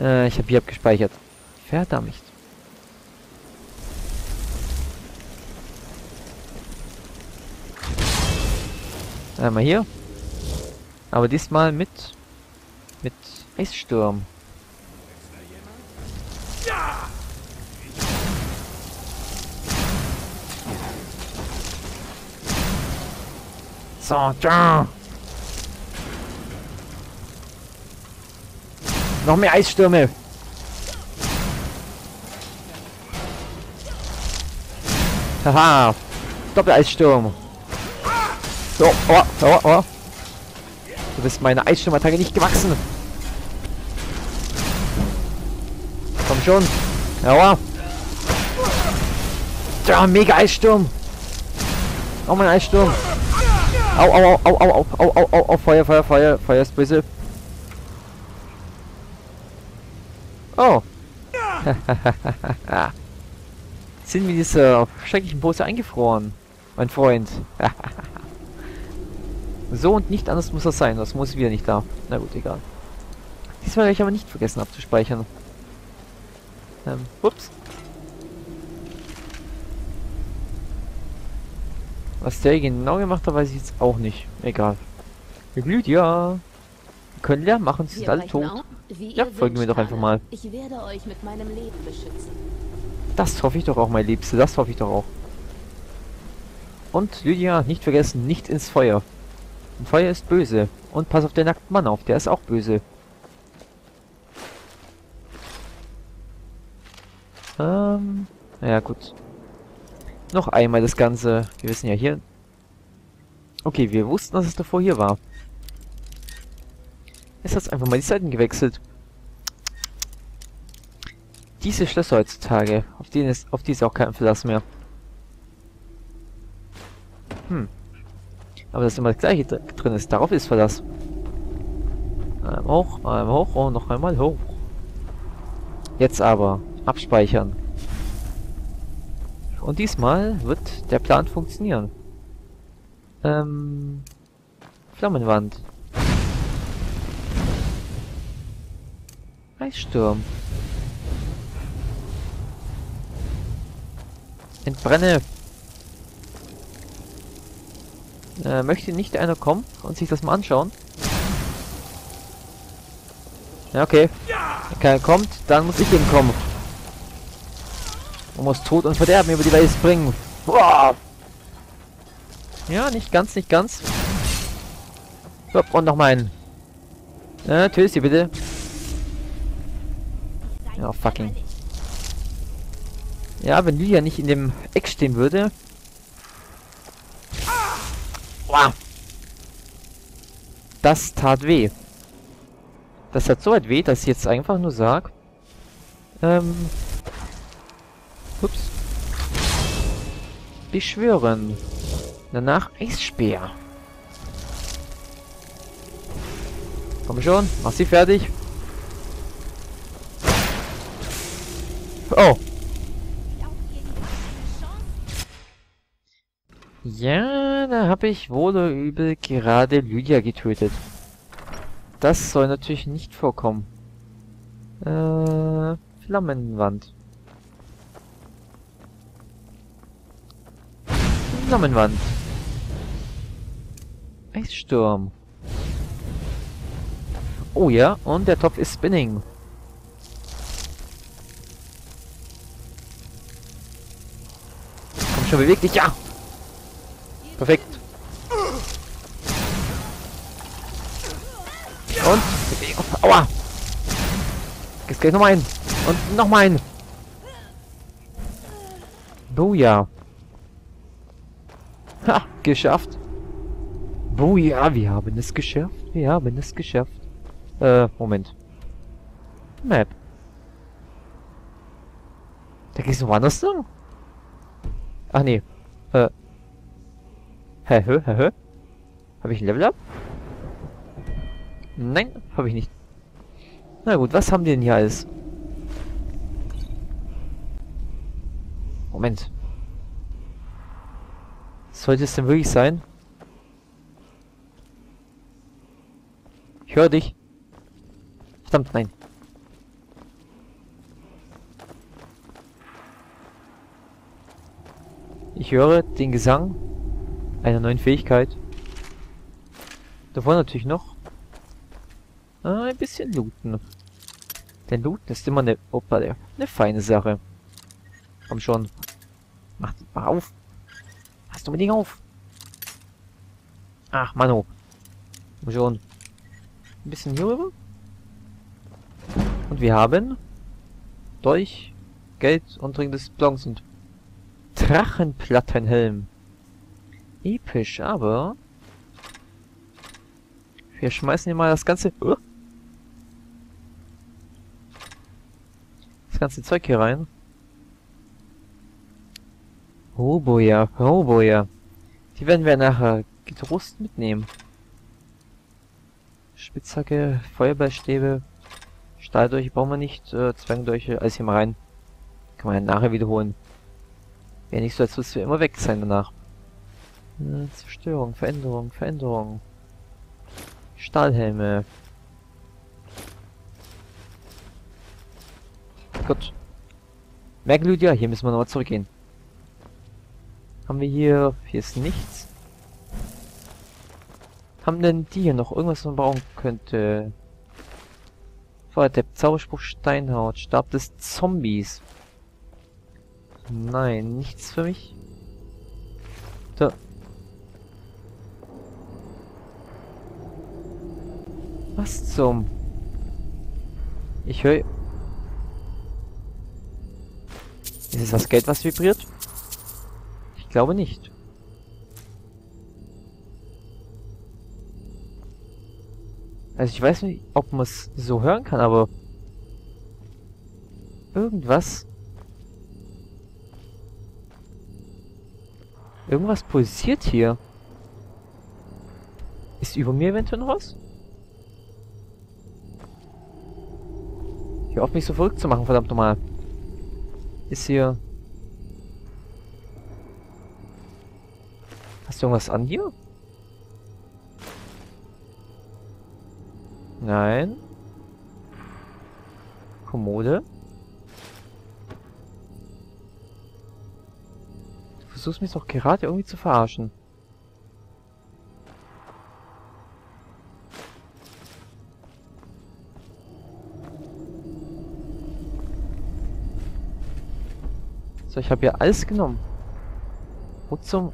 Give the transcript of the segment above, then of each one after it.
Äh, ich habe hier abgespeichert. Verdammt. Einmal hier. Aber diesmal mit... mit Eissturm. So, da. Noch mehr Eisstürme. Haha. Doppel-Eissturm. So, oh, oh, oh. Du bist meiner Eissturmattacke nicht gewachsen. Komm schon. Ja. Ja, mega Eissturm. Oh, mein Eissturm. Au, au, au, au, au, au, au, au, au, Feuer, Feuer, Feuer, Feuer ist böse. Oh. Sind wir dieser schrecklichen Pose eingefroren, mein Freund. so und nicht anders muss das sein, das muss wieder nicht da. Na gut, egal. Diesmal habe ich aber nicht vergessen abzuspeichern. Ähm, ups. Was der genau gemacht hat, weiß ich jetzt auch nicht. Egal. Lydia. Wir können Lärm machen, sie sind alle tot. Ja, folgen wir doch einfach mal. Ich werde euch mit meinem Leben beschützen. Das hoffe ich doch auch, mein Liebste. Das hoffe ich doch auch. Und Lydia, nicht vergessen, nicht ins Feuer. Ein Feuer ist böse. Und pass auf den nackten Mann auf, der ist auch böse. Ähm, ja gut. Noch einmal das Ganze. Wir wissen ja hier... Okay, wir wussten, dass es davor hier war. Jetzt hat es einfach mal die Seiten gewechselt. Diese Schlösser heutzutage, auf denen ist, auf die ist auch kein Verlass mehr. Hm. Aber dass immer das gleiche drin ist, darauf ist Verlass. Einmal hoch, einmal hoch und noch einmal hoch. Jetzt aber abspeichern. Und diesmal wird der Plan funktionieren. Ähm, Flammenwand. Eissturm. Entbrenne. Äh, möchte nicht einer kommen und sich das mal anschauen? Ja, okay. Keiner kommt, dann muss ich eben kommen. Man muss Tod und Verderben über die Welt bringen. Boah. Ja, nicht ganz, nicht ganz. So, und noch mal einen. Ja, töte sie bitte. Fucking. Ja, wenn Lydia nicht in dem Eck stehen würde. Wow. Das tat weh. Das hat so weit weh, dass ich jetzt einfach nur sag. Ähm, Ups. Beschwören. Danach Eisspeer. Komm schon, mach sie fertig. Oh. Ja, da habe ich wohl oder übel gerade Lydia getötet. Das soll natürlich nicht vorkommen. Äh, Flammenwand. Flammenwand. Eissturm. Oh ja, und der Topf ist spinning. Schon, beweg dich, ja! Perfekt. Und, aua! Jetzt gleich noch mal ein. Und noch mal ein. Booyah. Ha, geschafft. Ja, wir haben es geschafft. Wir haben es geschafft. Äh, Moment. Map. Da geht's woanders lang? Ach nee. Äh. Hä, hä, hä, hä? Habe ich ein Level Up? Nein, habe ich nicht. Na gut, was haben die denn hier alles? Moment. Sollte es denn wirklich sein? Ich höre dich. Verdammt, nein. Ich höre den Gesang einer neuen Fähigkeit. Davor natürlich noch ein bisschen looten. Denn looten ist immer eine, opa, eine feine Sache. Komm schon. Mach, mach auf. Hast du mir Ding auf? Ach, Mano. Komm schon. Ein bisschen hier rüber. Und wir haben Dolch, Geld und Ring des und Drachenplattenhelm. Episch, aber... Wir schmeißen hier mal das ganze... Uh, das ganze Zeug hier rein. Oh boja, oh boja. Die werden wir nachher getrost mitnehmen. Spitzhacke, Feuerballstäbe, Stahldolche brauchen wir nicht, äh, Zwangdolche, alles hier mal rein. Kann man ja nachher wiederholen. Wäre nicht so, als müssten wir immer weg sein danach. Hm, Zerstörung, Veränderung, Veränderung. Stahlhelme. Gut. Merkludia, hier müssen wir nochmal zurückgehen. Haben wir hier... Hier ist nichts. Haben denn die hier noch irgendwas, was man brauchen könnte? der Zauberspruch Steinhaut. Stab des Zombies. Nein, nichts für mich. Da. Was zum... Ich höre... Ist es das Geld, was vibriert? Ich glaube nicht. Also ich weiß nicht, ob man es so hören kann, aber... Irgendwas... Irgendwas pulsiert hier. Ist über mir eventuell noch was? Hör auf mich so verrückt zu machen, verdammt nochmal. Ist hier... Hast du irgendwas an hier? Nein. Kommode. Versuchst mich doch gerade irgendwie zu verarschen. So, ich habe ja alles genommen. Wo zum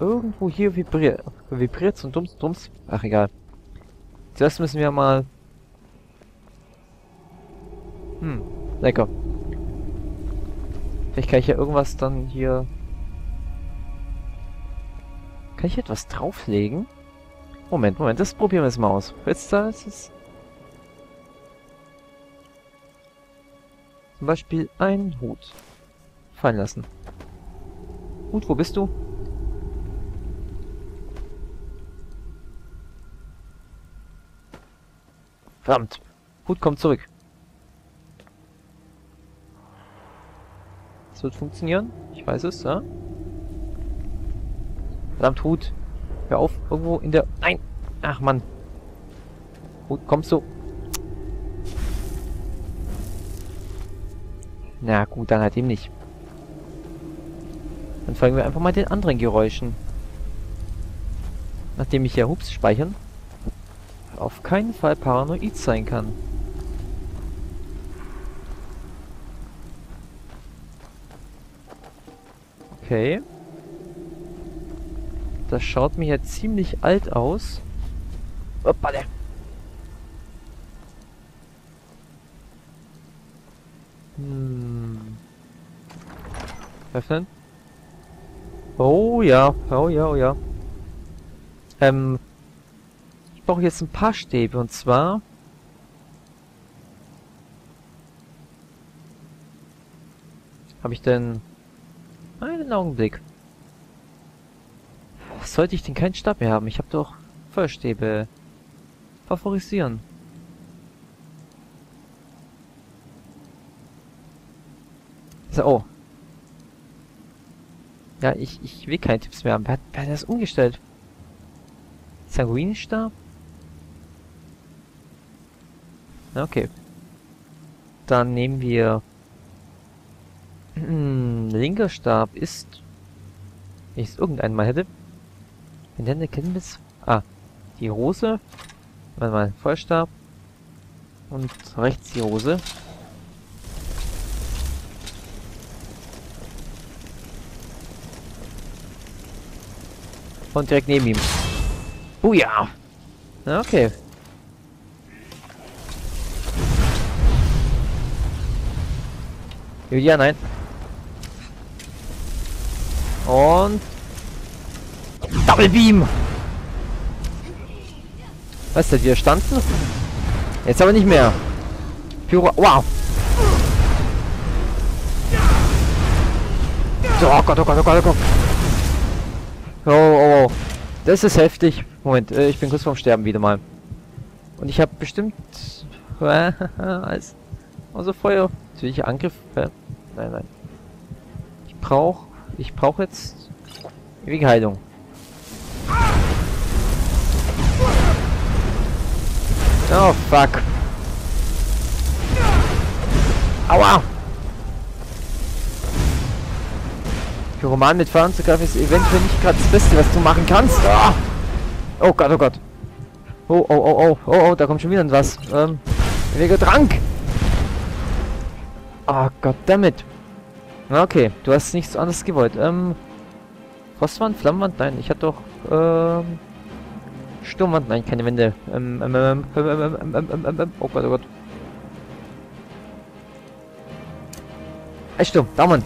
Irgendwo hier vibriert vibriert und dumms, dumms. Ach egal. Zuerst müssen wir mal... Hm, lecker. Vielleicht kann ich ja irgendwas dann hier... Kann ich etwas drauflegen? Moment, Moment, das probieren wir jetzt mal aus. Jetzt da ist es... Zum Beispiel ein Hut. Fallen lassen. Hut, wo bist du? Verdammt. Hut kommt zurück. Das wird funktionieren. Ich weiß es, ja. Verdammt, Hut. Hör auf, irgendwo in der... Nein! Ach, Mann. Hut, kommst du? Na gut, dann halt eben nicht. Dann folgen wir einfach mal den anderen Geräuschen. Nachdem ich ja Hups speichern auf keinen Fall paranoid sein kann. Okay. Das schaut mir ja ziemlich alt aus. Hoppala. Hm. Öffnen. Oh ja, oh ja, oh ja. Ähm, brauche jetzt ein paar Stäbe und zwar... Habe ich denn... Einen Augenblick. Sollte ich denn keinen Stab mehr haben? Ich habe doch Feuerstäbe. Favorisieren. So, oh. Ja, ich, ich will keine Tipps mehr haben. Wer hat, wer hat das umgestellt? Sanguinstab? Okay. Dann nehmen wir linker Stab ist... Wenn ich es irgendeinen mal hätte. Eine Kenntnis... Ah, die Rose. Warte mal, Feuerstab. Und rechts die Rose. Und direkt neben ihm. Oh ja. Okay. Ja, nein. Und... Double Beam! Was, der standen? Jetzt aber nicht mehr. Pyro... Wow! Oh Gott, oh Gott, oh Gott, oh Gott. Oh, oh, oh. Das ist heftig. Moment, äh, ich bin kurz vorm Sterben wieder mal. Und ich habe bestimmt... als... Also Feuer... Natürlich Angriff... Nein, nein. Ich brauche... Ich brauche jetzt... Ewige Heilung. Oh, fuck. Aua! Pyroman mit Fahren zu greifen ist eventuell nicht gerade das Beste, was du machen kannst. Oh, oh Gott, oh Gott. Oh, oh, oh, oh, oh, oh, da kommt schon wieder was. Ähm, ewiger Trank! Oh Gott, Okay, du hast nichts anderes gewollt. Ähm, Frostwand, Flammenwand? Nein, ich hatte doch, ähm, Sturmwand? Nein, keine Wände. Ähm, ähm, ähm, ähm, ähm, ähm, ähm, ähm, ähm, ähm, ähm. oh Gott, oh Gott. Ein Sturm, da Mann.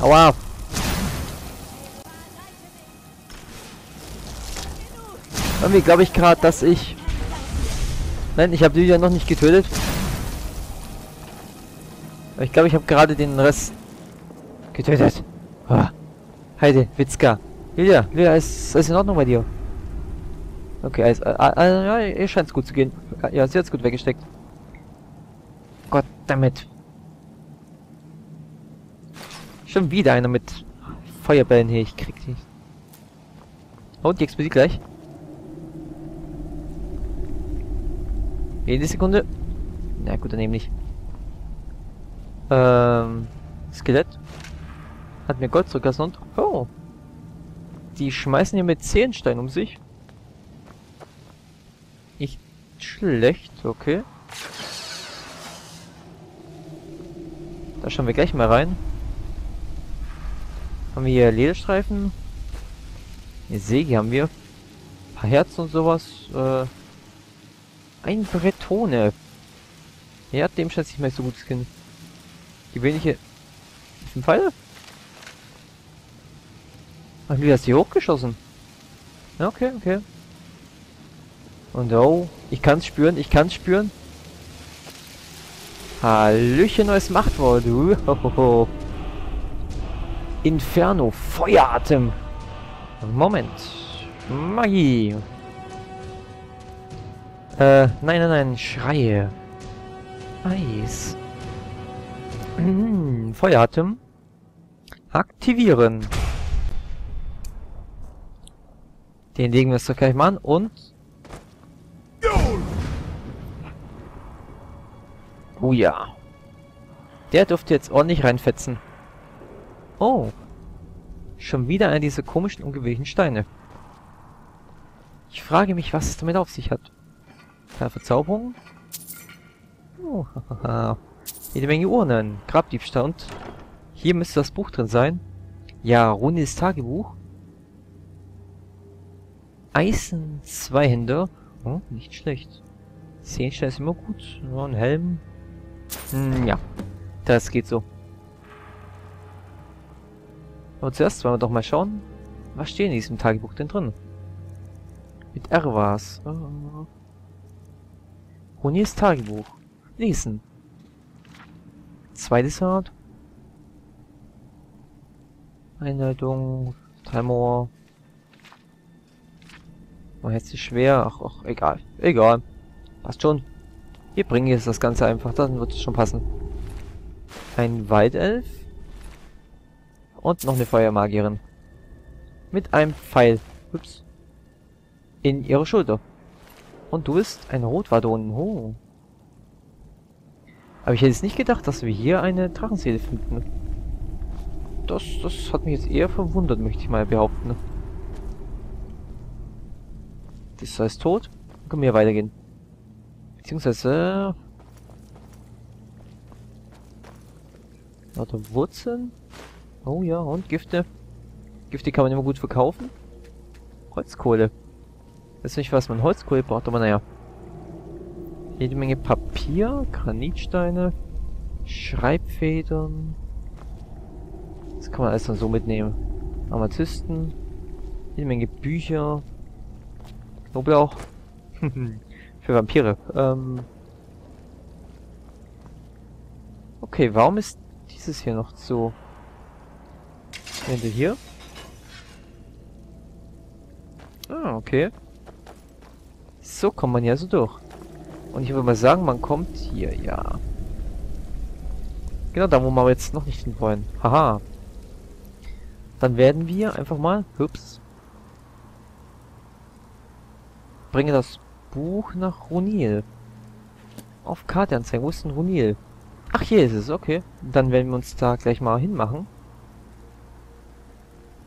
Aua. Irgendwie glaube ich gerade, dass ich Nein, ich habe Lydia noch nicht getötet. Ich glaube, ich habe gerade den Rest getötet. Oh. Heide, Witzka. Lydia, Lydia, ist alles in Ordnung bei dir? Okay, also, äh, äh, ja, ihr scheint es gut zu gehen. Ja, sie hat es gut weggesteckt. Gott damit. Schon wieder einer mit Feuerbällen hier. Ich krieg die. Oh, die explodiert gleich. Jede Sekunde. Na gut, dann nicht. Ähm, Skelett. Hat mir Gold zurückgelassen und... Oh. Die schmeißen hier mit Zehenstein um sich. Nicht schlecht, okay. Da schauen wir gleich mal rein. Haben wir hier Lederstreifen? Eine Säge haben wir. Ein paar Herzen und sowas. Äh, ein Bretone. Ja, dem scheint sich mal so gut Skin. Die wenige... Ist Pfeil? Ach, wie hast du hier hochgeschossen? Okay, okay. Und oh, ich kann's spüren, ich kann's spüren. Hallöchen, neues Machtwort. Uhohoho. Inferno, Feueratem. Moment. Magie. Äh, nein, nein, nein, Schreie. Eis. Hm, Feueratem. Aktivieren. Den legen wir es doch gleich mal an und... Oh ja. Der dürfte jetzt ordentlich reinfetzen. Oh. Schon wieder einer dieser komischen, ungewöhnlichen Steine. Ich frage mich, was es damit auf sich hat. Keine Verzauberung? Oh. Jede Menge Urnen. Grabdiebstahl und... Hier müsste das Buch drin sein. Ja, Runis Tagebuch. Eisen Zweihänder. Oh, nicht schlecht. Zehnstein ist immer gut. Nur ein Helm. Hm, ja. Das geht so. Aber zuerst wollen wir doch mal schauen, was steht in diesem Tagebuch denn drin? Mit R war's. Oh. Roniers Tagebuch. Lesen. Zweites Art. Einleitung. Tremor. Oh, jetzt ist schwer. Ach, ach, egal. Egal. Passt schon. Wir bringen jetzt das Ganze einfach, dann wird es schon passen. Ein Waldelf. Und noch eine Feuermagierin. Mit einem Pfeil. Ups. In ihre Schulter. Und du bist ein Rotwadon. Oh. Aber ich hätte es nicht gedacht, dass wir hier eine Drachenseele finden. Das, das hat mich jetzt eher verwundert, möchte ich mal behaupten. Das heißt tot. Dann können wir weitergehen. Beziehungsweise... Lauter Wurzeln. Oh ja, und Gifte. Gifte kann man immer gut verkaufen. Holzkohle. Ist nicht, was man Holzkohle braucht, aber naja. Jede Menge Papier, Granitsteine, Schreibfedern. Das kann man alles dann so mitnehmen. Amethysten, jede Menge Bücher, Knoblauch. Für Vampire. Ähm okay, warum ist dieses hier noch so? Wenn du hier? Ah, okay. So kommt man ja so durch. Und ich würde mal sagen, man kommt hier, ja. Genau da, wo wir jetzt noch nicht hin wollen. Haha. Dann werden wir einfach mal, hups, bringe das Buch nach Runil. Auf Karte anzeigen. Wo ist denn Runil? Ach, hier ist es. Okay. Dann werden wir uns da gleich mal hinmachen.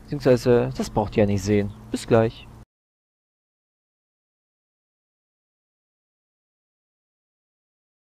Beziehungsweise, das braucht ihr ja nicht sehen. Bis gleich.